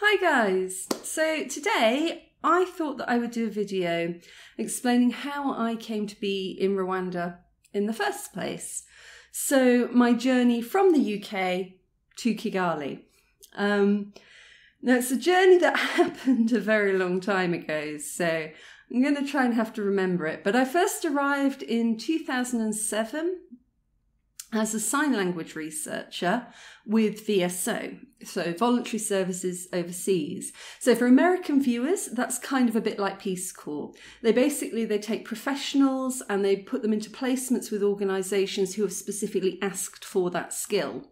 Hi guys! So today I thought that I would do a video explaining how I came to be in Rwanda in the first place. So my journey from the UK to Kigali. Um, now it's a journey that happened a very long time ago, so I'm going to try and have to remember it. But I first arrived in 2007 as a sign language researcher with VSO, so Voluntary Services Overseas. So for American viewers, that's kind of a bit like Peace Corps. They basically they take professionals and they put them into placements with organizations who have specifically asked for that skill.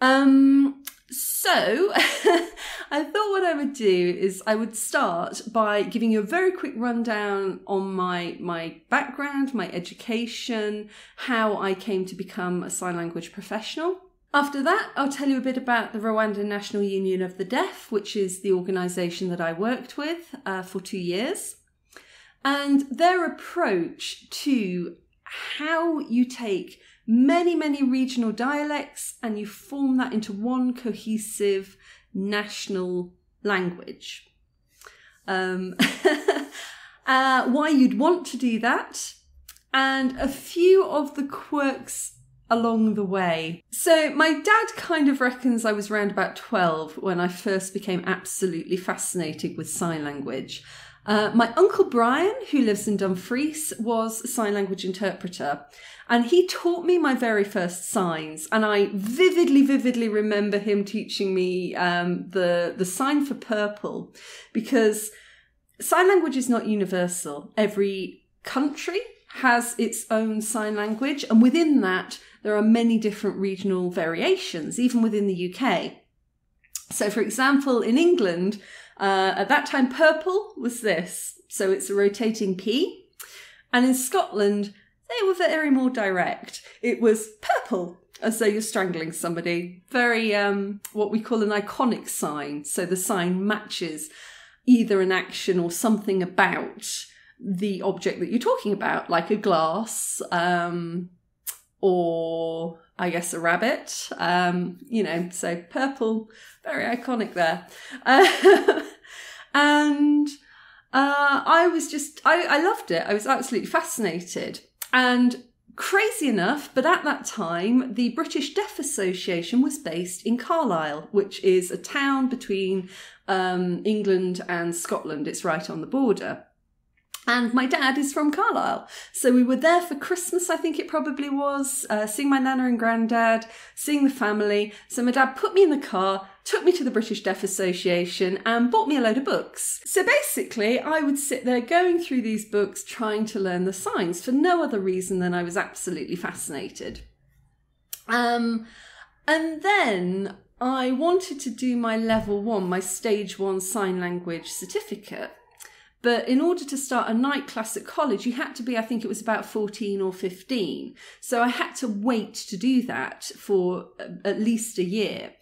Um, so, I thought what I would do is I would start by giving you a very quick rundown on my my background, my education, how I came to become a sign language professional. After that, I'll tell you a bit about the Rwanda National Union of the Deaf, which is the organisation that I worked with uh, for two years, and their approach to how you take many, many regional dialects and you form that into one cohesive national language. Um, uh, why you'd want to do that, and a few of the quirks along the way. So, my dad kind of reckons I was around about 12 when I first became absolutely fascinated with sign language. Uh, my uncle Brian, who lives in Dumfries, was a sign language interpreter. And he taught me my very first signs. And I vividly, vividly remember him teaching me um, the, the sign for purple because sign language is not universal. Every country has its own sign language. And within that, there are many different regional variations, even within the UK. So, for example, in England, uh, at that time, purple was this. So it's a rotating P. And in Scotland, they were very more direct. It was purple, as though you're strangling somebody. Very, um, what we call an iconic sign. So the sign matches either an action or something about the object that you're talking about, like a glass, um, or I guess a rabbit. Um, you know, so purple, very iconic there. Uh, and uh, I was just, I, I loved it. I was absolutely fascinated. And crazy enough, but at that time, the British Deaf Association was based in Carlisle, which is a town between um, England and Scotland. It's right on the border. And my dad is from Carlisle. So we were there for Christmas, I think it probably was, uh, seeing my nana and granddad, seeing the family. So my dad put me in the car, took me to the British Deaf Association, and bought me a load of books. So basically, I would sit there going through these books, trying to learn the signs for no other reason than I was absolutely fascinated. Um, and then I wanted to do my level one, my stage one sign language certificate. But in order to start a night class at college, you had to be, I think it was about 14 or 15. So I had to wait to do that for at least a year.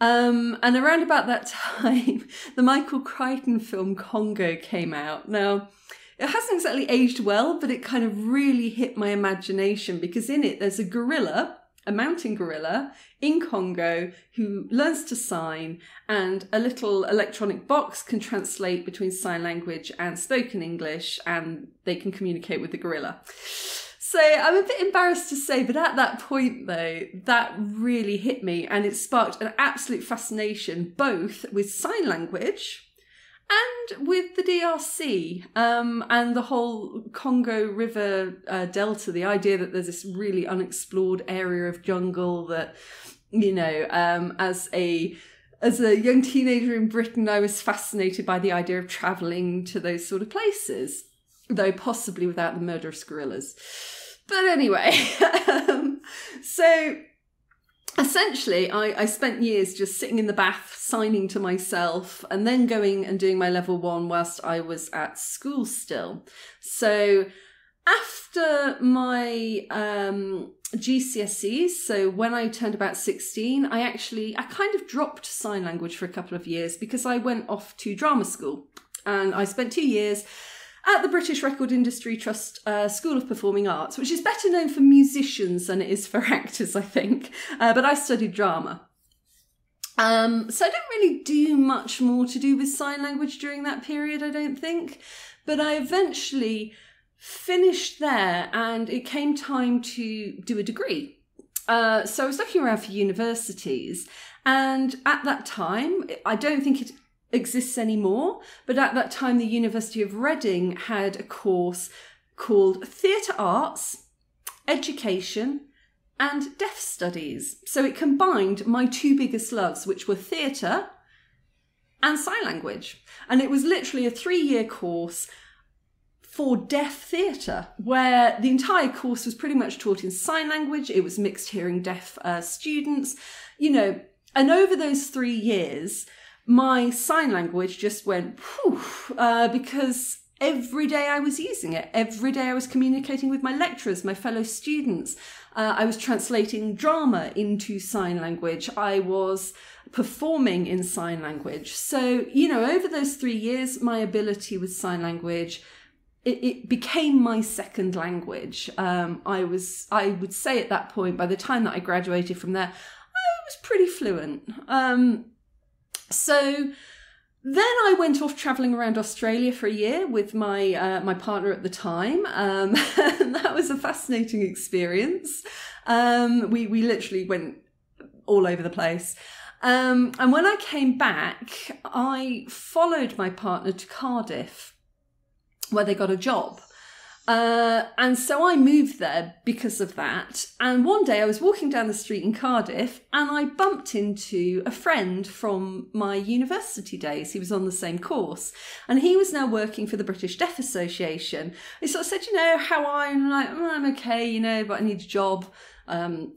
Um, and around about that time, the Michael Crichton film Congo came out. Now, it hasn't exactly aged well, but it kind of really hit my imagination because in it there's a gorilla a mountain gorilla in Congo who learns to sign, and a little electronic box can translate between sign language and spoken English, and they can communicate with the gorilla. So I'm a bit embarrassed to say, but at that point though, that really hit me and it sparked an absolute fascination both with sign language and with the DRC um, and the whole Congo River uh, Delta, the idea that there's this really unexplored area of jungle that, you know, um, as a as a young teenager in Britain, I was fascinated by the idea of travelling to those sort of places, though possibly without the murderous gorillas. But anyway, um, so essentially I, I spent years just sitting in the bath signing to myself and then going and doing my level one whilst i was at school still. So after my um, GCSEs, so when I turned about 16, I actually I kind of dropped sign language for a couple of years because I went off to drama school. And I spent 2 years at the British Record Industry Trust uh, School of Performing Arts, which is better known for musicians than it is for actors, I think. Uh, but I studied drama. Um, so I don't really do much more to do with sign language during that period, I don't think. But I eventually finished there and it came time to do a degree. Uh, so I was looking around for universities, and at that time, I don't think it exists anymore, but at that time, the University of Reading had a course called Theatre Arts, Education, and Deaf Studies. So it combined my two biggest loves, which were theatre and sign language. And it was literally a three year course for deaf theatre, where the entire course was pretty much taught in sign language. It was mixed hearing deaf uh, students, you know, and over those three years, my sign language just went poof, uh, because every day I was using it. Every day I was communicating with my lecturers, my fellow students. Uh, I was translating drama into sign language. I was performing in sign language. So, you know, over those three years, my ability with sign language it, it became my second language. Um, I was, I would say at that point, by the time that I graduated from there, I was pretty fluent. Um, so then I went off traveling around Australia for a year with my uh, my partner at the time. Um, and that was a fascinating experience. Um, we we literally went all over the place. Um, and when I came back, I followed my partner to Cardiff where they got a job. Uh, and so I moved there because of that. And one day I was walking down the street in Cardiff and I bumped into a friend from my university days. He was on the same course and he was now working for the British Deaf Association. He sort of said, You know, how are you? I'm like, oh, I'm okay, you know, but I need a job. Um,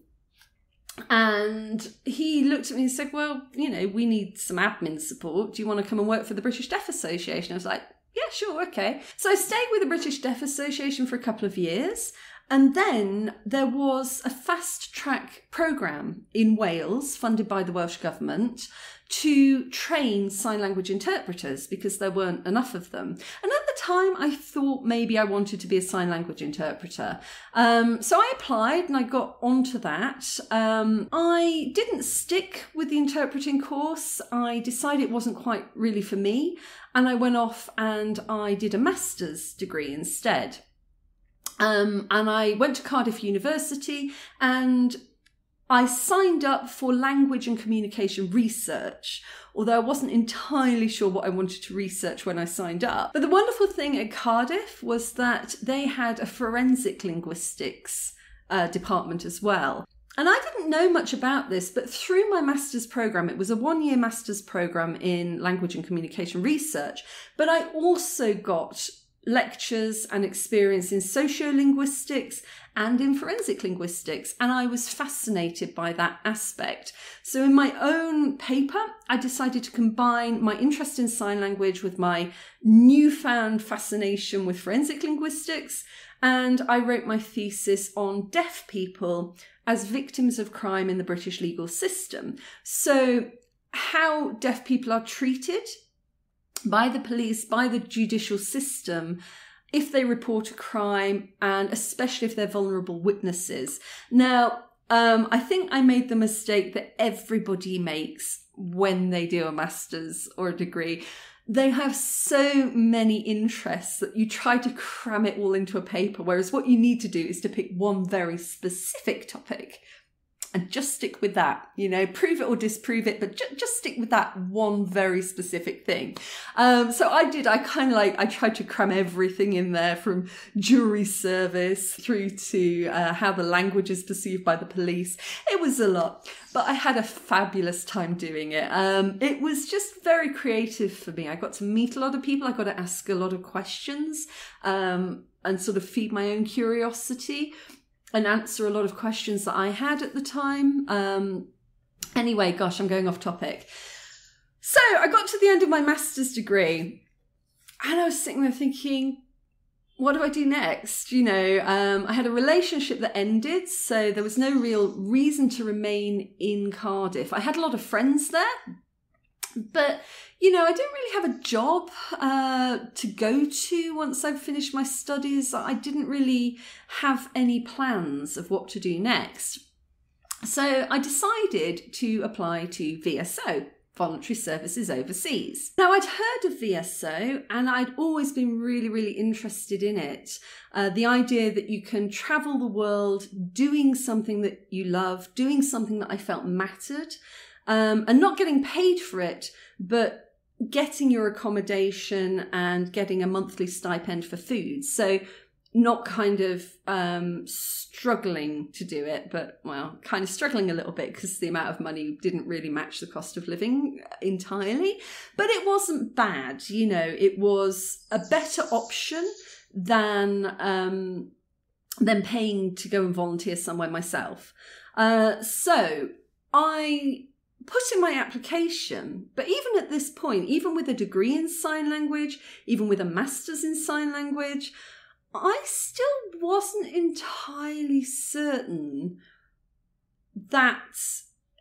and he looked at me and said, Well, you know, we need some admin support. Do you want to come and work for the British Deaf Association? I was like, yeah, sure, okay. So I stayed with the British Deaf Association for a couple of years. And then there was a fast track programme in Wales, funded by the Welsh Government, to train sign language interpreters because there weren't enough of them. And at the time, I thought maybe I wanted to be a sign language interpreter. Um, so I applied and I got onto that. Um, I didn't stick with the interpreting course. I decided it wasn't quite really for me. And I went off and I did a master's degree instead. Um, and I went to Cardiff University and I signed up for language and communication research, although I wasn't entirely sure what I wanted to research when I signed up. But the wonderful thing at Cardiff was that they had a forensic linguistics uh, department as well. And I didn't know much about this, but through my master's program, it was a one year master's program in language and communication research, but I also got lectures and experience in sociolinguistics and in forensic linguistics, and I was fascinated by that aspect. So, in my own paper, I decided to combine my interest in sign language with my newfound fascination with forensic linguistics, and I wrote my thesis on deaf people as victims of crime in the British legal system. So, how deaf people are treated by the police, by the judicial system, if they report a crime, and especially if they're vulnerable witnesses. Now, um, I think I made the mistake that everybody makes when they do a master's or a degree. They have so many interests that you try to cram it all into a paper, whereas what you need to do is to pick one very specific topic and just stick with that you know prove it or disprove it but ju- just stick with that one very specific thing. Um, so i did i kind of like i tried to cram everything in there from jury service through to uh, how the language is perceived by the police. It was a lot but i had a fabulous time doing it. Um, it was just very creative for me. I got to meet a lot of people i got to ask a lot of questions um, and sort of feed my own curiosity and answer a lot of questions that I had at the time. Um, anyway, gosh, I'm going off topic. So I got to the end of my master's degree and I was sitting there thinking, what do I do next? You know, um, I had a relationship that ended, so there was no real reason to remain in Cardiff. I had a lot of friends there, but you know, I didn't really have a job uh, to go to once I finished my studies. I didn't really have any plans of what to do next. So I decided to apply to VSO, Voluntary Services Overseas. Now, I'd heard of VSO and I'd always been really, really interested in it. Uh, the idea that you can travel the world doing something that you love, doing something that I felt mattered, um, and not getting paid for it, but getting your accommodation and getting a monthly stipend for food. So not kind of um, struggling to do it, but well, kind of struggling a little bit because the amount of money didn't really match the cost of living entirely. But it wasn't bad, you know, it was a better option than um, than paying to go and volunteer somewhere myself. Uh, so I put in my application, but even at this point, even with a degree in sign language, even with a master's in sign language, I still wasn't entirely certain that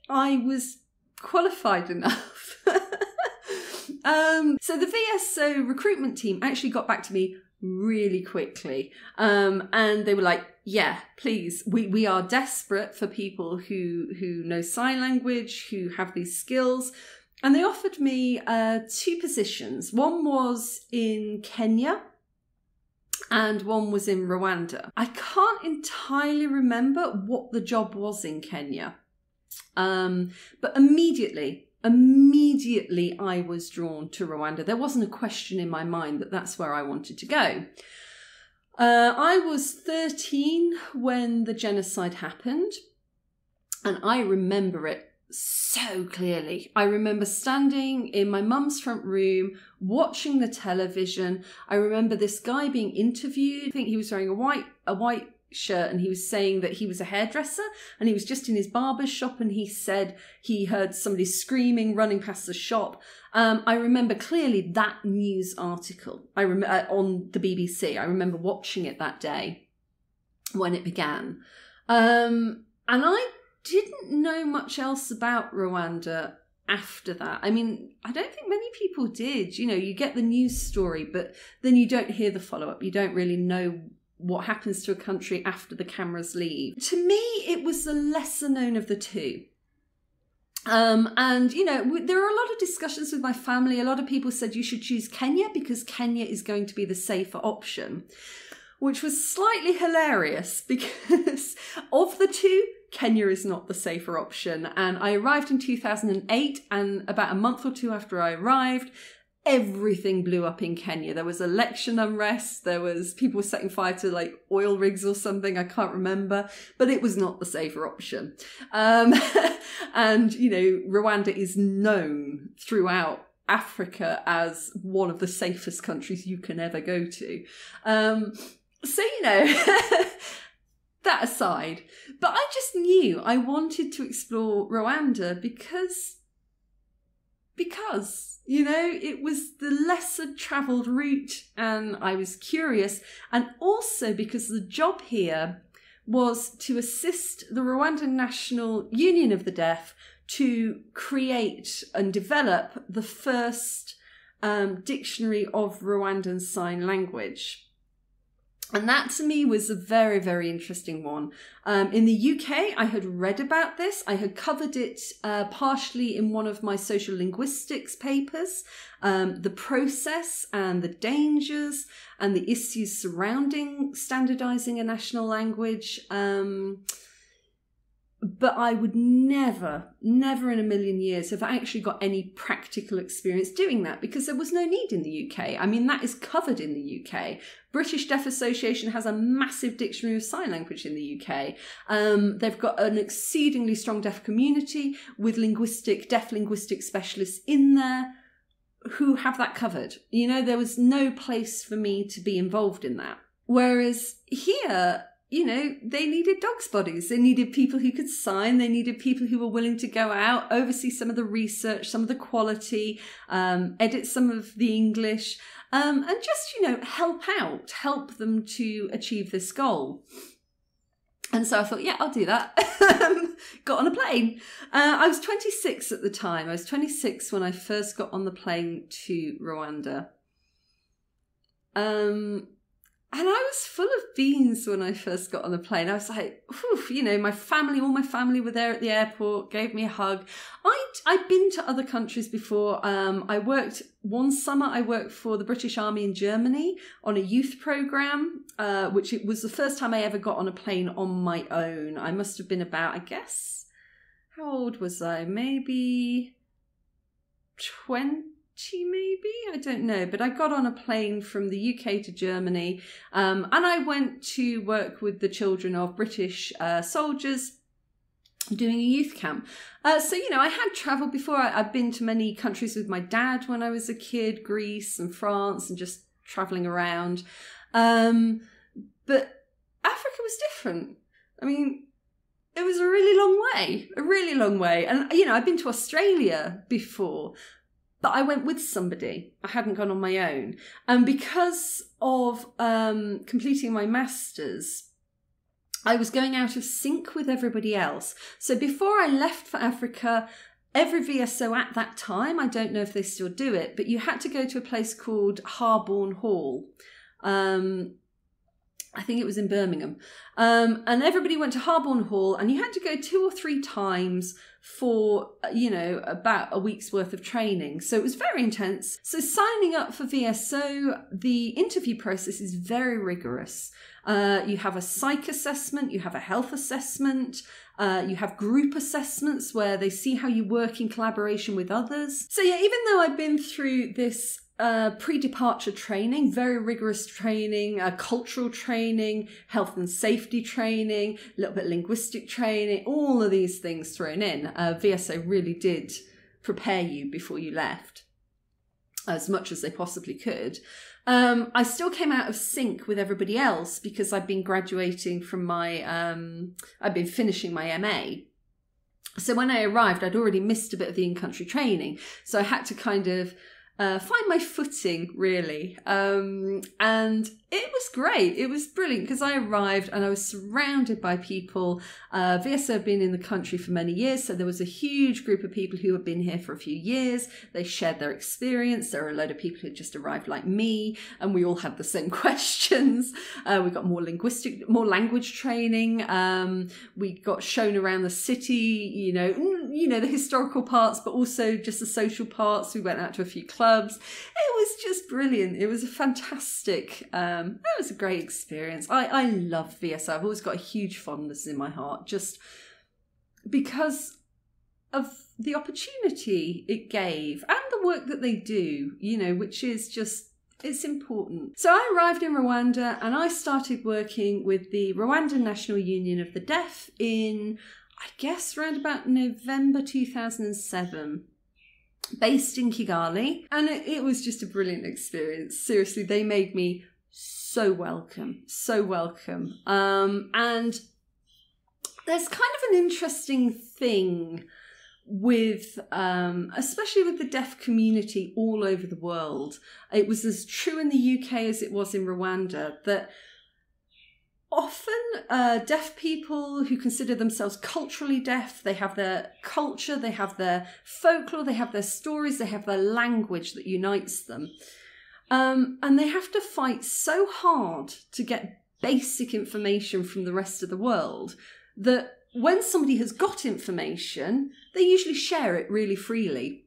I was qualified enough. um, so the VSO recruitment team actually got back to me really quickly. Um, and they were like, yeah, please, we, we are desperate for people who, who know sign language, who have these skills. And they offered me uh, two positions. One was in Kenya and one was in Rwanda. I can't entirely remember what the job was in Kenya. Um, but immediately, immediately I was drawn to Rwanda. There wasn't a question in my mind that that's where I wanted to go. Uh, I was 13 when the genocide happened, and I remember it so clearly. I remember standing in my mum's front room watching the television. I remember this guy being interviewed. I think he was wearing a white a white shirt and he was saying that he was a hairdresser and he was just in his barber's shop and he said he heard somebody screaming running past the shop. Um, I remember clearly that news article. I rem- uh, on the BBC. I remember watching it that day when it began. Um, and I didn't know much else about Rwanda after that. I mean, I don't think many people did. You know, you get the news story, but then you don't hear the follow up. You don't really know what happens to a country after the cameras leave. To me, it was the lesser known of the two. Um, and you know, there are a lot of discussions with my family. A lot of people said you should choose Kenya because Kenya is going to be the safer option, which was slightly hilarious because of the two, Kenya is not the safer option. And I arrived in 2008, and about a month or two after I arrived, everything blew up in Kenya. There was election unrest, there was people setting fire to like oil rigs or something, I can't remember, but it was not the safer option. Um, and, you know, Rwanda is known throughout Africa as one of the safest countries you can ever go to. Um, so, you know, that aside, but I just knew I wanted to explore Rwanda because because you know it was the lesser traveled route and I was curious and also because the job here was to assist the Rwandan National Union of the Deaf to create and develop the first um, dictionary of Rwandan Sign Language. And that to me was a very, very interesting one. Um, in the UK, I had read about this. I had covered it uh, partially in one of my sociolinguistics papers, um, the process and the dangers and the issues surrounding standardizing a national language. Um, but I would never, never in a million years have actually got any practical experience doing that because there was no need in the UK. I mean, that is covered in the UK. British Deaf Association has a massive dictionary of sign language in the UK. Um, they've got an exceedingly strong deaf community with linguistic, deaf linguistic specialists in there who have that covered. You know, there was no place for me to be involved in that. Whereas here, you know, they needed dogs' bodies. They needed people who could sign. They needed people who were willing to go out, oversee some of the research, some of the quality, um, edit some of the English, um, and just, you know, help out, help them to achieve this goal. And so I thought, yeah, I'll do that. got on a plane. Uh, I was 26 at the time. I was 26 when I first got on the plane to Rwanda. Um, and I was full of beans when I first got on the plane. I was like, you know, my family, all my family were there at the airport, gave me a hug. I I'd been to other countries before. Um, I worked one summer. I worked for the British Army in Germany on a youth program, uh, which it was the first time I ever got on a plane on my own. I must have been about, I guess, how old was I? Maybe twenty maybe? I don't know but i got on a plane from the uk to germany um, and i went to work with the children of british uh, soldiers doing a youth camp. Uh, so you know i had traveled before. I, i've been to many countries with my dad when i was a kid greece and france and just traveling around. Um, but africa was different. I mean it was a really long way, a really long way. And, you know, I've been to Australia before, but I went with somebody. I hadn't gone on my own. And because of um, completing my master's, I was going out of sync with everybody else. So before I left for Africa, every VSO at that time, I don't know if they still do it, but you had to go to a place called Harborne Hall. Um, I think it was in Birmingham. Um, and everybody went to Harborne Hall, and you had to go two or three times for, you know, about a week's worth of training. So it was very intense. So signing up for VSO, the interview process is very rigorous. Uh, you have a psych assessment, you have a health assessment, uh, you have group assessments where they see how you work in collaboration with others. So, yeah, even though I've been through this uh, pre-departure training, very rigorous training, uh, cultural training, health and safety training, a little bit linguistic training, all of these things thrown in. Uh, VSO really did prepare you before you left as much as they possibly could. Um, I still came out of sync with everybody else because I've been graduating from my, um, I've been finishing my MA. So when I arrived, I'd already missed a bit of the in-country training. So I had to kind of uh, find my footing really. Um, and it was great. It was brilliant because I arrived and I was surrounded by people. Uh, VSO had been in the country for many years, so there was a huge group of people who had been here for a few years. They shared their experience. There were a load of people who just arrived like me, and we all had the same questions. Uh, we got more linguistic, more language training. Um, we got shown around the city, you know, mm, you know the historical parts, but also just the social parts. We went out to a few clubs. It was just brilliant. It was a fantastic. Um, um, that was a great experience. I, I love VSO. I've always got a huge fondness in my heart just because of the opportunity it gave and the work that they do, you know, which is just it's important. So I arrived in Rwanda and I started working with the Rwandan National Union of the Deaf in I guess around about November 2007 based in Kigali. And it, it, was just a brilliant experience. Seriously, they made me so welcome, so welcome. Um, and there's kind of an interesting thing with um, especially with the deaf community all over the world it was as true in the uk as it was in rwanda that often uh, deaf people who consider themselves culturally deaf they have their culture they have their folklore they have their stories they have their language that unites them um, and they have to fight so hard to get basic information from the rest of the world that when somebody has got information, they usually share it really freely.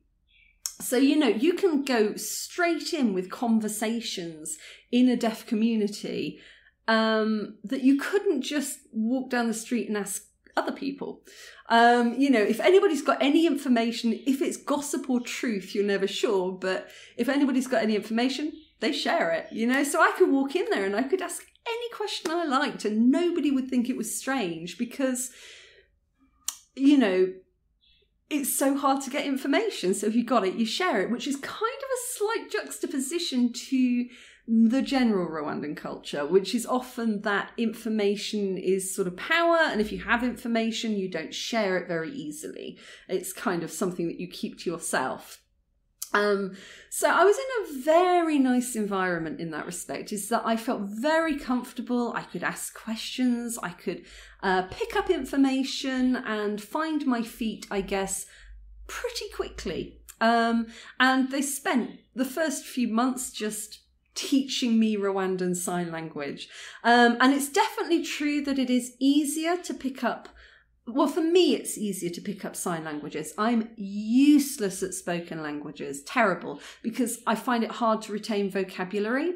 So, you know, you can go straight in with conversations in a deaf community um, that you couldn't just walk down the street and ask other people. Um, you know, if anybody's got any information, if it's gossip or truth, you're never sure, but if anybody's got any information, they share it, you know? So I could walk in there and I could ask any question I liked and nobody would think it was strange because, you know, it's so hard to get information. So if you got it, you share it, which is kind of a slight juxtaposition to the general Rwandan culture, which is often that information is sort of power, and if you have information, you don't share it very easily. It's kind of something that you keep to yourself. Um, so I was in a very nice environment in that respect. Is that I felt very comfortable. I could ask questions. I could uh, pick up information and find my feet. I guess pretty quickly. Um, and they spent the first few months just teaching me Rwandan Sign Language. Um, and it's definitely true that it is easier to pick up. Well, for me, it's easier to pick up sign languages. I'm useless at spoken languages, terrible, because I find it hard to retain vocabulary.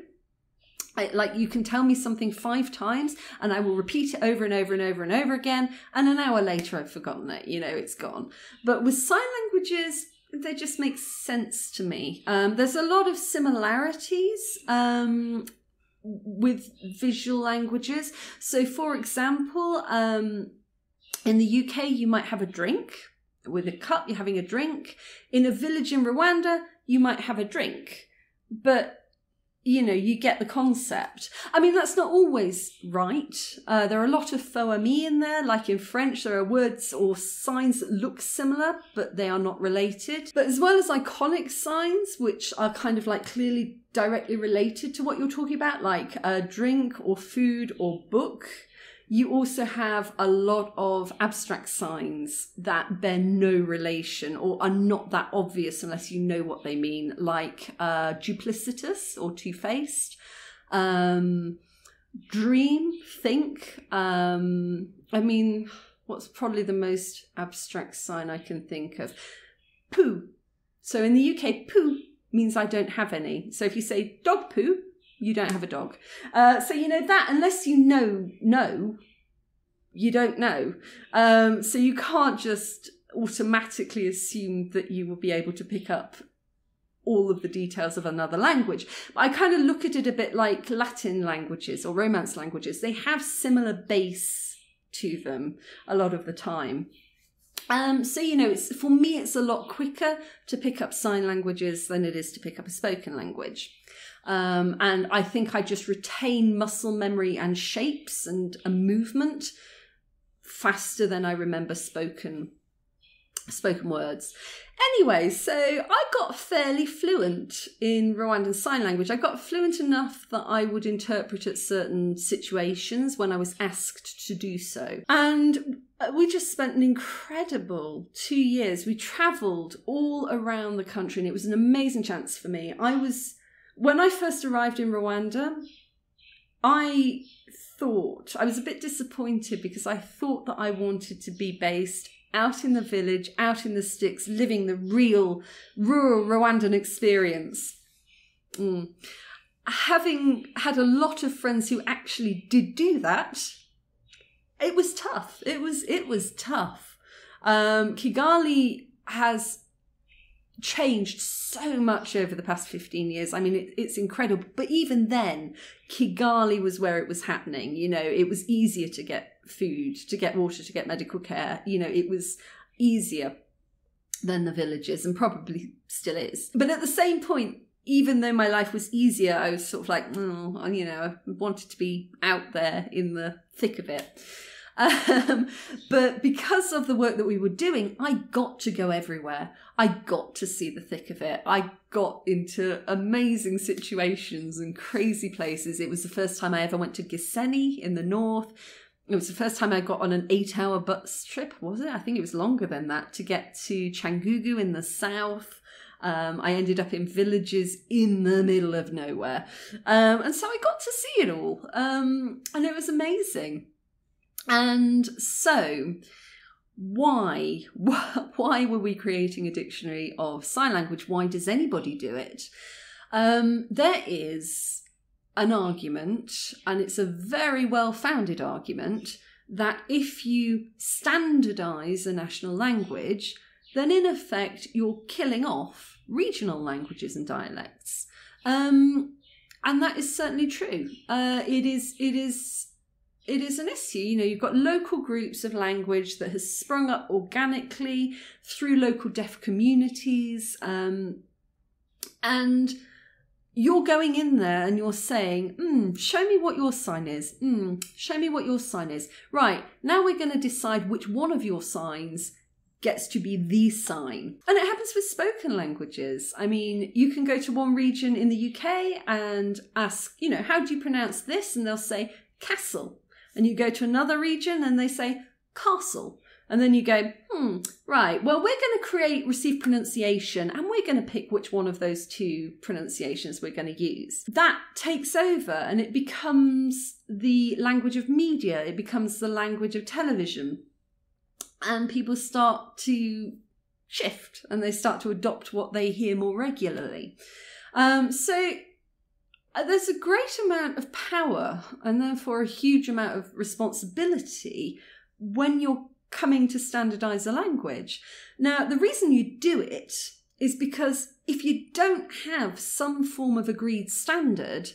I, like you can tell me something five times and I will repeat it over and over and over and over again. And an hour later, I've forgotten it. You know, it's gone. But with sign languages, they just make sense to me. Um, there's a lot of similarities um, with visual languages. So, for example, um, in the UK, you might have a drink. With a cup, you're having a drink. In a village in Rwanda, you might have a drink. But you know, you get the concept. I mean, that's not always right. Uh, there are a lot of faux amis in there, like in French, there are words or signs that look similar, but they are not related. But as well as iconic signs, which are kind of like clearly directly related to what you're talking about, like a drink or food or book, you also have a lot of abstract signs that bear no relation or are not that obvious unless you know what they mean, like uh, duplicitous or two faced, um, dream, think. Um, I mean, what's probably the most abstract sign I can think of? Poo. So in the UK, poo means I don't have any. So if you say dog poo, you don't have a dog. Uh, so you know that unless you know know, you don't know. Um, so you can't just automatically assume that you will be able to pick up all of the details of another language. But I kind of look at it a bit like Latin languages or Romance languages. They have similar base to them a lot of the time. Um, so you know, it's for me, it's a lot quicker to pick up sign languages than it is to pick up a spoken language. Um, and I think I just retain muscle memory and shapes and a movement faster than I remember spoken spoken words. Anyway, so I got fairly fluent in Rwandan Sign Language. I got fluent enough that I would interpret at certain situations when I was asked to do so. And we just spent an incredible two years. We travelled all around the country and it was an amazing chance for me. I was when I first arrived in Rwanda, I thought, I was a bit disappointed because I thought that I wanted to be based out in the village, out in the sticks, living the real rural Rwandan experience. Mm. Having had a lot of friends who actually did do that, it was tough. It was it was tough. Um, Kigali has changed so much over the past 15 years. I mean, it, it's incredible. But even then, Kigali was where it was happening. You know, it was easier to get food, to get water, to get medical care. You know, it was easier than the villages and probably still is. But at the same point, even though my life was easier, I was sort of like, oh, you know, I wanted to be out there in the thick of it. Um, but because of the work that we were doing, I got to go everywhere. I got to see the thick of it. I got into amazing situations and crazy places. It was the first time I ever went to Gisenyi in the north. It was the first time I got on an eight hour bus trip, was it? I think it was longer than that to get to Cyangugu in the south. Um, I ended up in villages in the middle of nowhere. Um, and so I got to see it all. Um, and it was amazing. And so, why why were we creating a dictionary of sign language? Why does anybody do it? Um, there is an argument, and it's a very well founded argument, that if you standardize a national language, then in effect you're killing off regional languages and dialects. Um, and that is certainly true. Uh, it is it is it is an issue. You know, you've got local groups of language that has sprung up organically through local deaf communities. Um, and you're going in there and you're saying, mm, show me what your sign is. Mm, show me what your sign is. Right, now we're going to decide which one of your signs gets to be the sign. And it happens with spoken languages. I mean, you can go to one region in the UK and ask, you know, how do you pronounce this? And they'll say castle and you go to another region and they say castle. And then you go, hmm, right, well, we're going to create received pronunciation and we're going to pick which one of those two pronunciations we're going to use. That takes over and it becomes the language of media, it becomes the language of television. And people start to shift and they start to adopt what they hear more regularly. Um, so Uh, there's a great amount of power and therefore a huge amount of responsibility when you're coming to standardize a language. Now, the reason you do it is because if you don't have some form of agreed standard,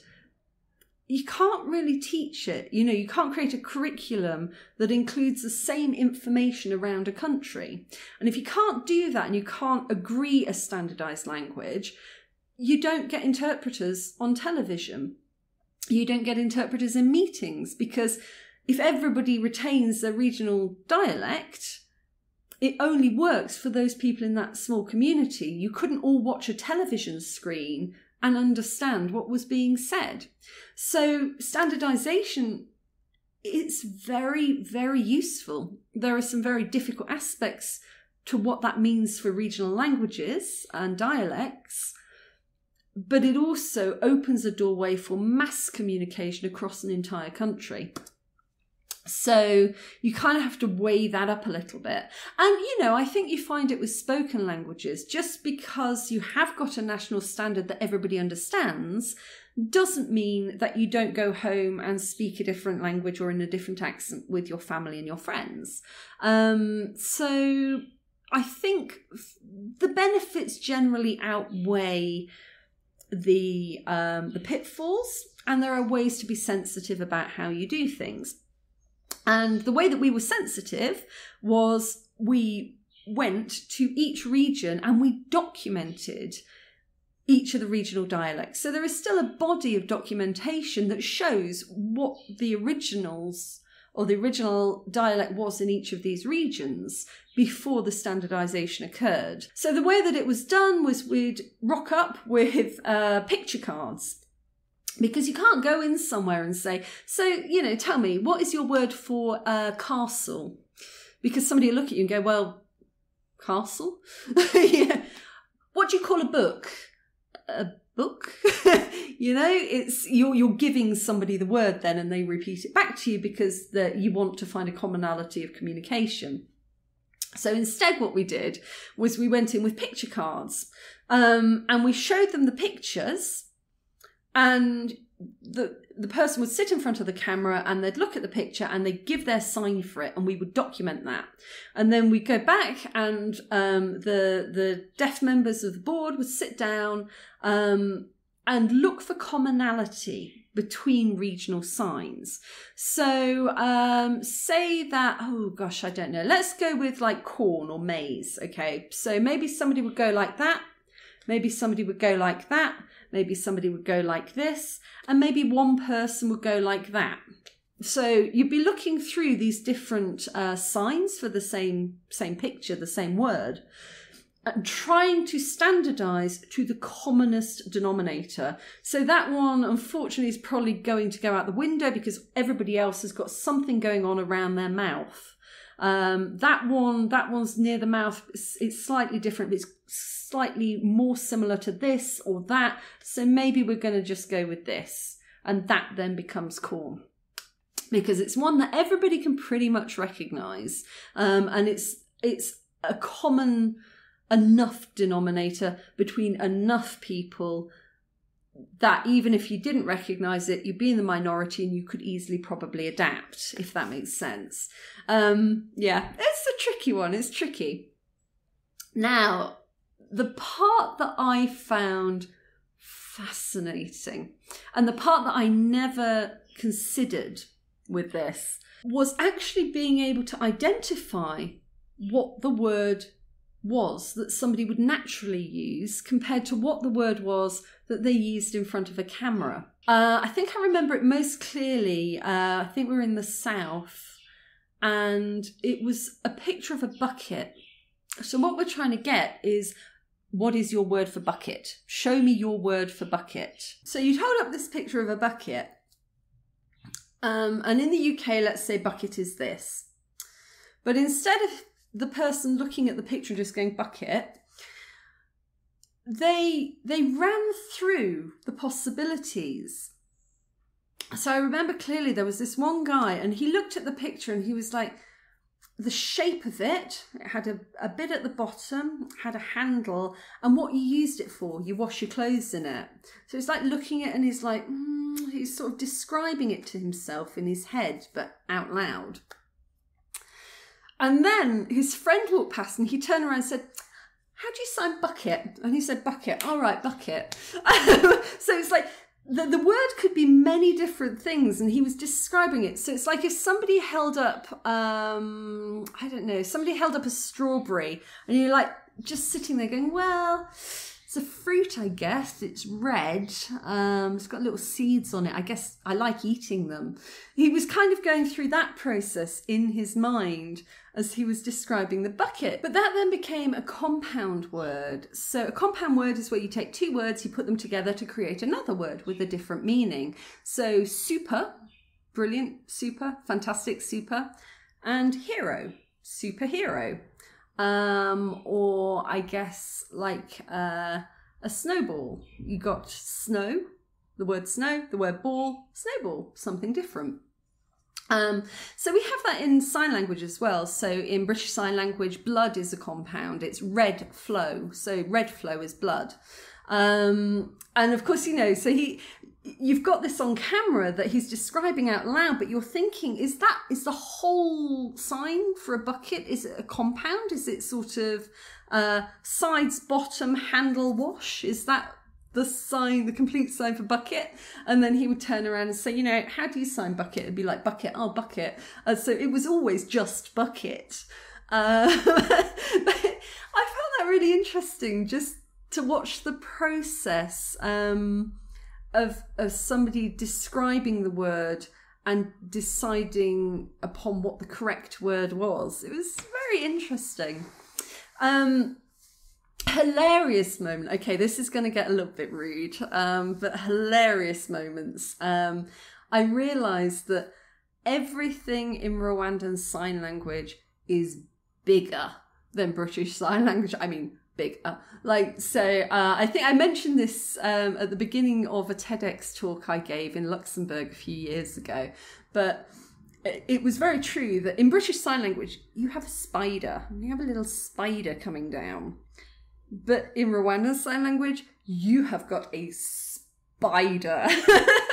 you can't really teach it. You know, you can't create a curriculum that includes the same information around a country. And if you can't do that and you can't agree a standardized language, you don't get interpreters on television. You don't get interpreters in meetings because if everybody retains their regional dialect, it only works for those people in that small community. You couldn't all watch a television screen and understand what was being said. So standardization it's very very useful. There are some very difficult aspects to what that means for regional languages and dialects, but it also opens a doorway for mass communication across an entire country. So you kind of have to weigh that up a little bit. And, you know, I think you find it with spoken languages, just because you have got a national standard that everybody understands doesn't mean that you don't go home and speak a different language or in a different accent with your family and your friends. Um, so I think the benefits generally outweigh the um, the pitfalls, and there are ways to be sensitive about how you do things. And the way that we were sensitive was we went to each region and we documented each of the regional dialects. So there is still a body of documentation that shows what the originals or the original dialect was in each of these regions before the standardization occurred. So the way that it was done was we'd rock up with uh, picture cards because you can't go in somewhere and say, so, you know, tell me, what is your word for uh, castle? Because somebody will look at you and go, well, castle? yeah. What do you call a book? A book? you know, it's you're you're giving somebody the word then and they repeat it back to you because that you want to find a commonality of communication. So instead, what we did was we went in with picture cards um, and we showed them the pictures and the the person would sit in front of the camera and they'd look at the picture and they'd give their sign for it and we would document that. And then we'd go back and um, the the deaf members of the board would sit down um, and look for commonality between regional signs. So um, say that oh gosh i don't know let's go with like corn or maize okay? So maybe somebody would go like that maybe somebody would go like that maybe somebody would go like this, and maybe one person would go like that. So you'd be looking through these different uh, signs for the same same picture, the same word, and trying to standardize to the commonest denominator. So that one, unfortunately, is probably going to go out the window because everybody else has got something going on around their mouth. Um, that one, that one's near the mouth. It's, slightly different. It's slightly more similar to this or that. So maybe we're going to just go with this. And that then becomes corn because it's one that everybody can pretty much recognize. Um, and it's, it's a common enough denominator between enough people that even if you didn't recognize it, you'd be in the minority and you could easily probably adapt, if that makes sense. Um, yeah, it's a tricky one. It's tricky. Now, the part that I found fascinating and the part that I never considered with this was actually being able to identify what the word was that somebody would naturally use compared to what the word was that they used in front of a camera. Uh, I think I remember it most clearly. Uh, I think we were in the south and it was a picture of a bucket. So, what we're trying to get is what is your word for bucket? Show me your word for bucket. So you'd hold up this picture of a bucket. Um, and in the UK, let's say bucket is this. But instead of the person looking at the picture and just going bucket, they they ran through the possibilities. So I remember clearly there was this one guy and he looked at the picture and he was like, the shape of it, it had a, a bit at the bottom, had a handle, and what you used it for, you wash your clothes in it. So it's like looking at it and he's like, mm, he's sort of describing it to himself in his head, but out loud. And then his friend walked past and he turned around and said, how do you sign bucket? And he said, bucket. All right, bucket. so it's like the, the word could be many different things and he was describing it so it's like if somebody held up um i don't know somebody held up a strawberry and you're like just sitting there going well it's a fruit i guess it's red um it's got little seeds on it i guess i like eating them he was kind of going through that process in his mind as he was describing the bucket. But that then became a compound word. So a compound word is where you take two words, you put them together to create another word with a different meaning. So super, brilliant, super, fantastic, super, and hero, superhero. Um, or I guess like uh, a snowball. You got snow, the word snow, the word ball, snowball, something different. Um, so we have that in sign language as well. So in British Sign Language, blood is a compound. It's red flow. So red flow is blood. Um, and of course, you know, so he, you've got this on camera that he's describing out loud, but you're thinking, is that, is the whole sign for a bucket? Is it a compound? Is it sort of, uh, sides, bottom, handle, wash? Is that the sign, the complete sign for bucket, and then he would turn around and say, you know, how do you sign bucket? It'd be like bucket, oh bucket. Uh, so it was always just bucket. Uh, I found that really interesting, just to watch the process um, of of somebody describing the word and deciding upon what the correct word was. It was very interesting. Um, hilarious moment. Okay, this is going to get a little bit rude, um, but hilarious moments. Um, I realised that everything in Rwandan Sign Language is bigger than British Sign Language. I mean, bigger. Like, so uh, I think I mentioned this um, at the beginning of a TEDx talk I gave in Luxembourg a few years ago, but it was very true that in British Sign Language, you have a spider. You have a little spider coming down. But in Rwandan Sign Language, you have got a spider.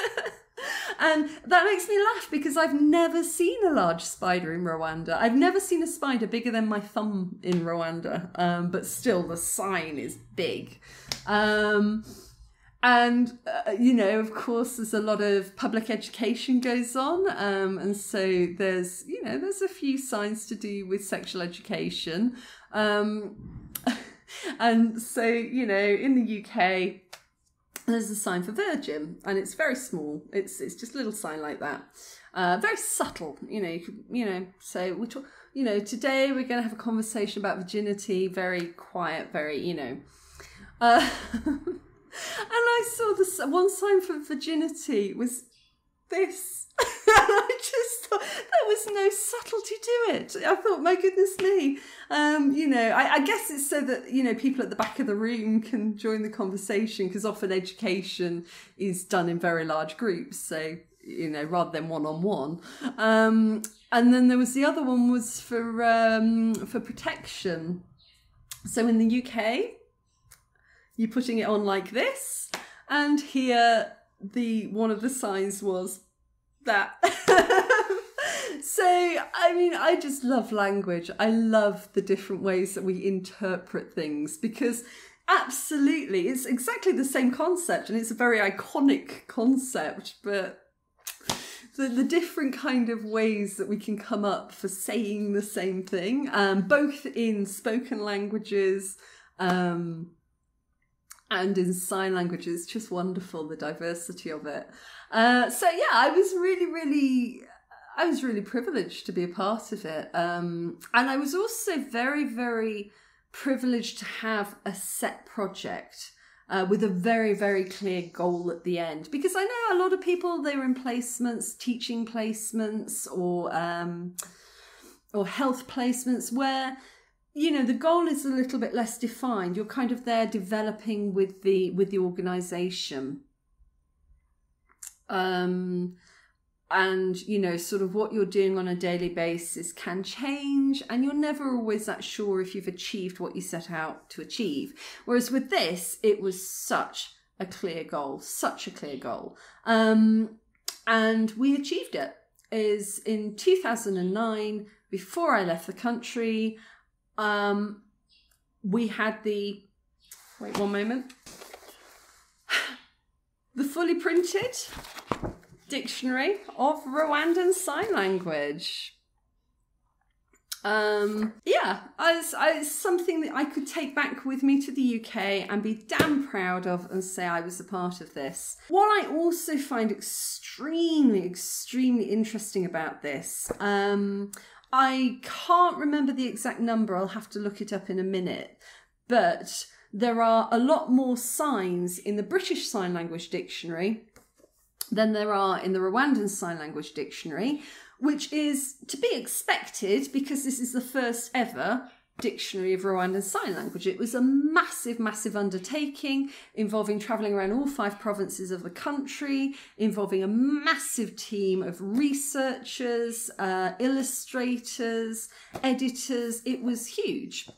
and that makes me laugh because I've never seen a large spider in Rwanda. I've never seen a spider bigger than my thumb in Rwanda, um, but still the sign is big. Um, and uh, you know, of course, there's a lot of public education goes on, um, and so there's you know there's a few signs to do with sexual education. Um, and so, you know, in the UK, there's a sign for virgin, and it's very small. It's it's just a little sign like that, uh, very subtle. You know, you, could, you know. So we talk. You know, today we're going to have a conversation about virginity. Very quiet, very you know. Uh, and I saw this one sign for virginity was this. I just thought there was no subtlety to it. I thought, my goodness me. Um, you know, I, I, guess it's so that, you know, people at the back of the room can join the conversation because often education is done in very large groups. So, you know, rather than one on one. Um, and then there was the other one was for um, for protection. So in the UK, you're putting it on like this, and here the one of the signs was that. so, I mean, I just love language. I love the different ways that we interpret things because absolutely it's exactly the same concept and it's a very iconic concept, but the, the different kind of ways that we can come up for saying the same thing, um, both in spoken languages, um, and in sign language is just wonderful the diversity of it. Uh, so yeah i was really really i was really privileged to be a part of it. Um, and i was also very very privileged to have a set project uh, with a very very clear goal at the end. Because i know a lot of people they're in placements teaching placements or um, or health placements where you know the goal is a little bit less defined. You're kind of there developing with the with the organization. Um and you know sort of what you're doing on a daily basis can change and you're never always that sure if you've achieved what you set out to achieve. Whereas with this it was such a clear goal such a clear goal. Um and we achieved it. Is in 2009 before i left the country um we had the wait one moment the fully printed Dictionary of Rwandan Sign Language. Um, yeah, as, as something that I could take back with me to the UK and be damn proud of and say I was a part of this. What I also find extremely, extremely interesting about this, um, I can't remember the exact number, I'll have to look it up in a minute, but there are a lot more signs in the British Sign Language Dictionary than there are in the Rwandan Sign Language Dictionary, which is to be expected because this is the first ever dictionary of Rwandan Sign Language. It was a massive, massive undertaking involving travelling around all five provinces of the country, involving a massive team of researchers, uh, illustrators, editors. It was huge.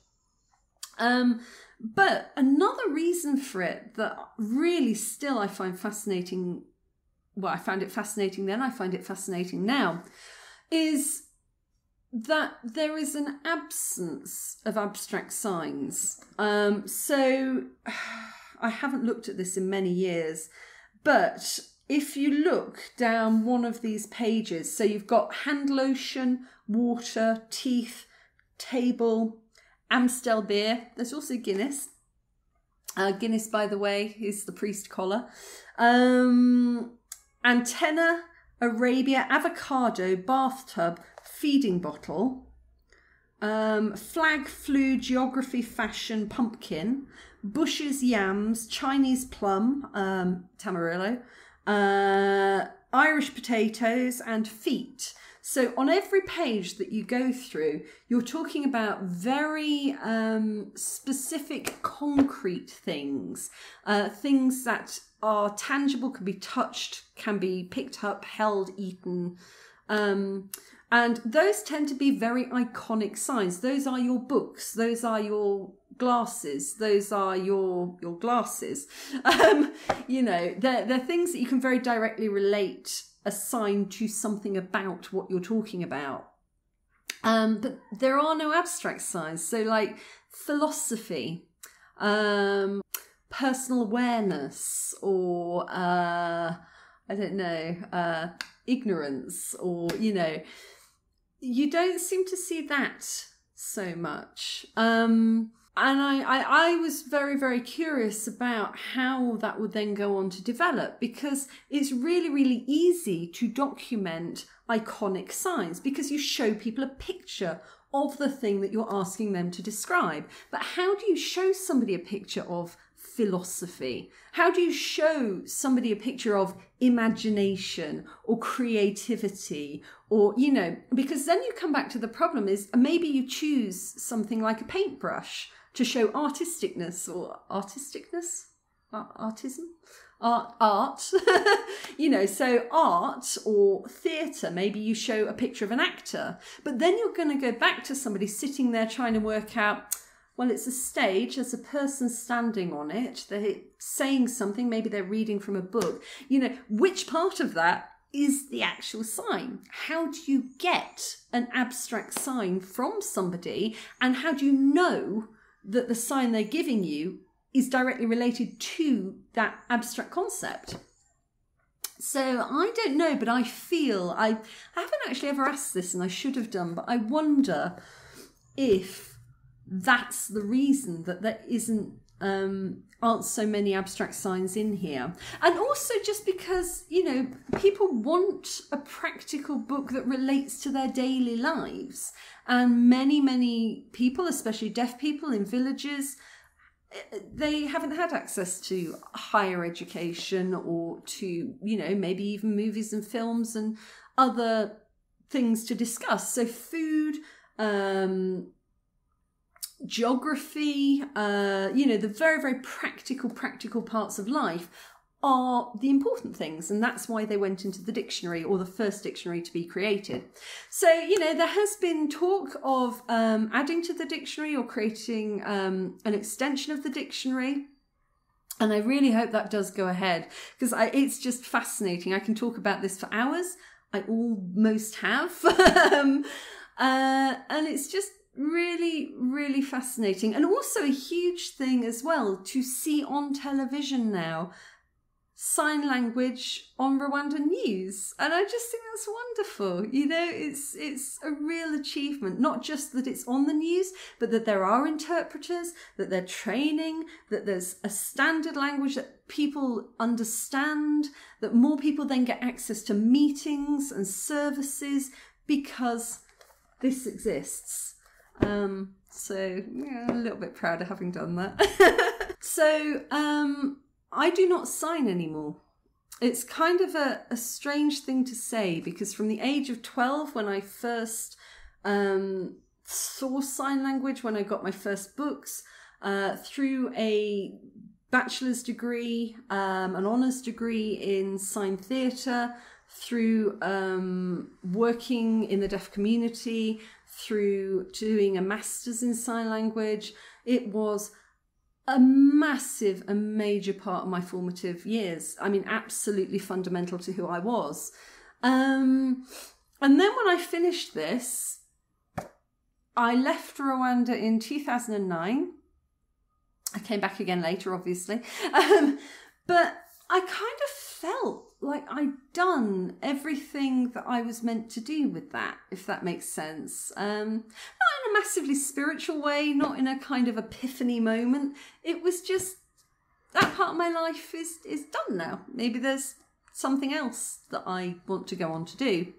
Um, but another reason for it that really still I find fascinating well, I found it fascinating then, I find it fascinating now, is that there is an absence of abstract signs. Um, so I haven't looked at this in many years, but if you look down one of these pages, so you've got hand lotion, water, teeth, table, Amstel beer, there's also Guinness. Uh, Guinness, by the way, is the priest collar. Um, antenna, Arabia, avocado, bathtub, feeding bottle, um, flag, flu, geography, fashion, pumpkin, bushes, yams, Chinese plum, um, tamarillo, uh, Irish potatoes, and feet. So on every page that you go through, you're talking about very um, specific, concrete things, uh, things that are tangible, can be touched, can be picked up, held, eaten. Um, and those tend to be very iconic signs. Those are your books. Those are your glasses. Those are your your glasses. Um, you know, they're, they're things that you can very directly relate a sign to something about what you're talking about. Um, but there are no abstract signs. So, like philosophy, um, personal awareness, or uh, I don't know, uh, ignorance, or you know, you don't seem to see that so much. Um, and I, I, I, was very, very curious about how that would then go on to develop because it's really, really easy to document iconic signs because you show people a picture of the thing that you're asking them to describe. But how do you show somebody a picture of philosophy? How do you show somebody a picture of imagination or creativity or, you know, because then you come back to the problem is maybe you choose something like a paintbrush to show artisticness or artisticness, artism, art, art. you know, so art or theatre, maybe you show a picture of an actor, but then you're going to go back to somebody sitting there trying to work out. Well, it's a stage, there's a person standing on it, they're saying something, maybe they're reading from a book. You know, which part of that is the actual sign. How do you get an abstract sign from somebody? And how do you know that the sign they're giving you is directly related to that abstract concept. So I don't know, but I feel I, I haven't actually ever asked this and I should have done, but I wonder if that's the reason that there isn't um, aren't so many abstract signs in here. And also just because, you know, people want a practical book that relates to their daily lives. And many, many people, especially deaf people in villages, they haven't had access to higher education or to, you know, maybe even movies and films and other things to discuss. So food, um, geography, uh, you know, the very, very practical, practical parts of life are the important things, and that's why they went into the dictionary or the first dictionary to be created. So, you know, there has been talk of um, adding to the dictionary or creating um, an extension of the dictionary. And I really hope that does go ahead because it's just fascinating. I can talk about this for hours. I almost have. um, uh, and it's just really, really fascinating. And also a huge thing as well to see on television now sign language on Rwandan news. And I just think that's wonderful. You know, it's it's a real achievement. Not just that it's on the news, but that there are interpreters, that they're training, that there's a standard language that people understand, that more people then get access to meetings and services because this exists. Um, so yeah, a little bit proud of having done that. so um I do not sign anymore. It's kind of a, a strange thing to say because from the age of 12, when I first um, saw sign language, when I got my first books, uh, through a bachelor's degree, um, an honours degree in sign theatre, through um, working in the deaf community, through doing a master's in sign language, it was a massive and major part of my formative years. I mean, absolutely fundamental to who I was. Um, and then when I finished this, I left Rwanda in 2009. I came back again later, obviously. Um, but I kind of felt like I'd done everything that I was meant to do with that, if that makes sense. Um, not in a massively spiritual way, not in a kind of epiphany moment. It was just that part of my life is is done now. Maybe there's something else that I want to go on to do.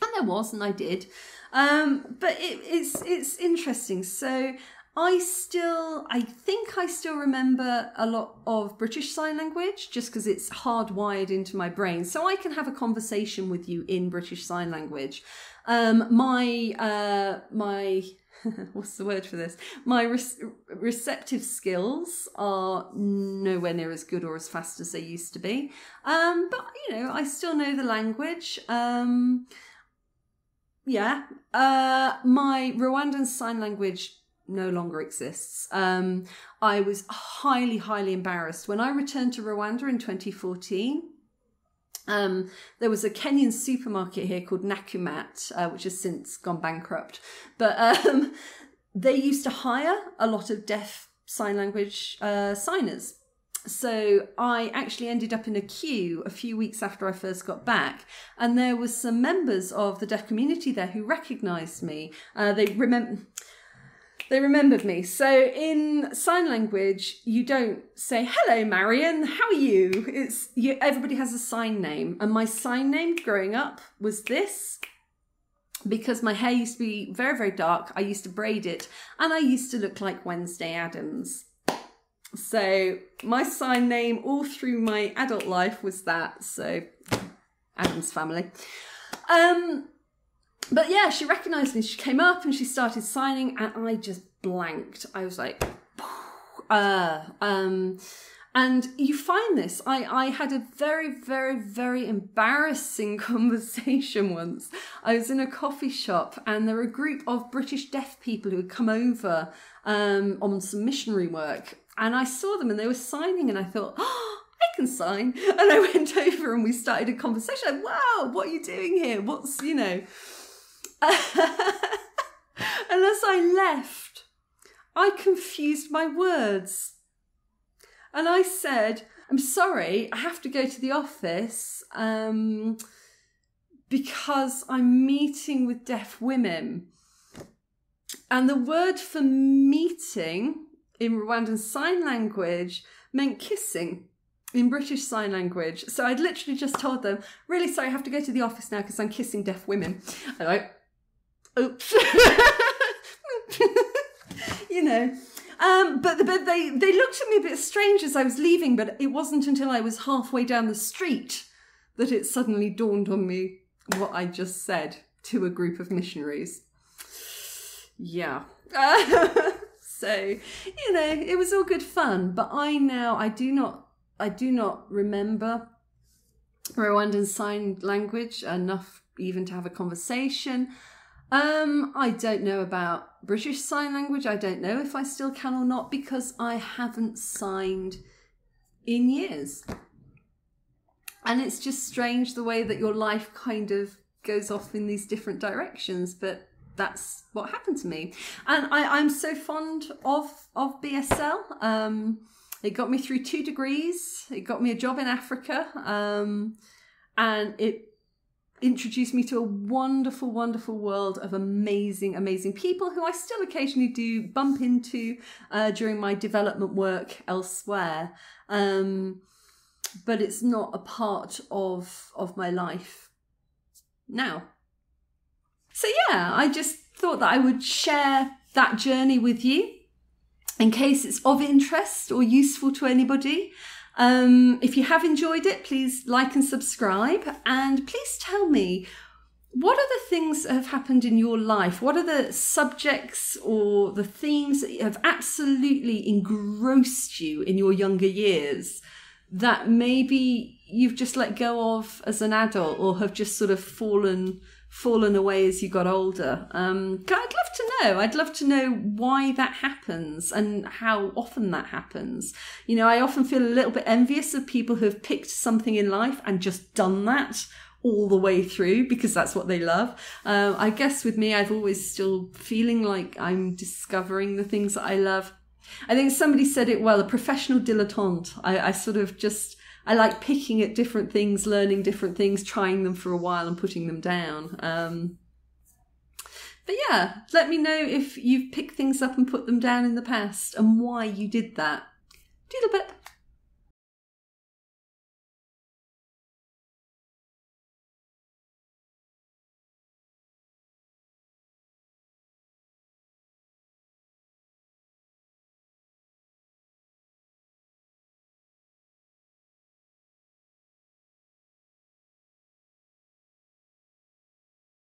And there was, and I did. Um, but it, it's it's interesting. So I still, I think I still remember a lot of British Sign Language just because it's hardwired into my brain. So I can have a conversation with you in British Sign Language. Um, my, uh, my, what's the word for this? My re- receptive skills are nowhere near as good or as fast as they used to be. Um, but, you know, I still know the language. Um, yeah. Uh, my Rwandan Sign Language no longer exists. Um, I was highly, highly embarrassed when I returned to Rwanda in 2014. Um, there was a Kenyan supermarket here called Nakumatt, uh, which has since gone bankrupt. But um, they used to hire a lot of deaf sign language uh, signers. So I actually ended up in a queue a few weeks after I first got back, and there was some members of the deaf community there who recognised me. Uh, they remember they remembered me. So in sign language, you don't say "Hello, Marion. How are you?" It's you, everybody has a sign name, and my sign name growing up was this because my hair used to be very very dark. I used to braid it, and I used to look like Wednesday Addams. So my sign name all through my adult life was that. So Addams family. Um, but yeah, she recognized me. She came up and she started signing, and I just blanked. I was like, uh, um, and you find this. I, I had a very, very, very embarrassing conversation once. I was in a coffee shop and there were a group of British deaf people who had come over um, on some missionary work. And I saw them and they were signing, and I thought, oh, I can sign. And I went over and we started a conversation. Like, wow, what are you doing here? What's, you know, as I left, I confused my words. And I said, I'm sorry, I have to go to the office um, because I'm meeting with deaf women. And the word for meeting in Rwandan Sign Language meant kissing in British Sign Language. So I'd literally just told them, really sorry, I have to go to the office now because I'm kissing deaf women. And I oops. you know. Um, but, but they, they looked at me a bit strange as I was leaving, but it wasn't until I was halfway down the street that it suddenly dawned on me what I just said to a group of missionaries. Yeah. so, you know, it was all good fun, but I now I do not I do not remember Rwandan sign language enough even to have a conversation. Um, I don't know about British Sign Language. I don't know if I still can or not because I haven't signed in years. And it's just strange the way that your life kind of goes off in these different directions, but that's what happened to me. And I, I'm so fond of of BSL. Um, it got me through two degrees. It got me a job in Africa, um, and it introduced me to a wonderful, wonderful world of amazing, amazing people who I still occasionally do bump into uh, during my development work elsewhere. Um, but it's not a part of of my life now. So yeah, I just thought that I would share that journey with you in case it's of interest or useful to anybody. Um, if you have enjoyed it, please like and subscribe. And please tell me what are the things that have happened in your life? What are the subjects or the themes that have absolutely engrossed you in your younger years that maybe you've just let go of as an adult or have just sort of fallen fallen away as you got older. Um, I'd love to know. I'd love to know why that happens and how often that happens. You know, I often feel a little bit envious of people who have picked something in life and just done that all the way through because that's what they love. Um, I guess with me, I've always still feeling like I'm discovering the things that I love. I think somebody said it well, a professional dilettante. I, I sort of just I like picking at different things, learning different things, trying them for a while and putting them down. Um, but yeah, let me know if you've picked things up and put them down in the past and why you did that. Doodle bit.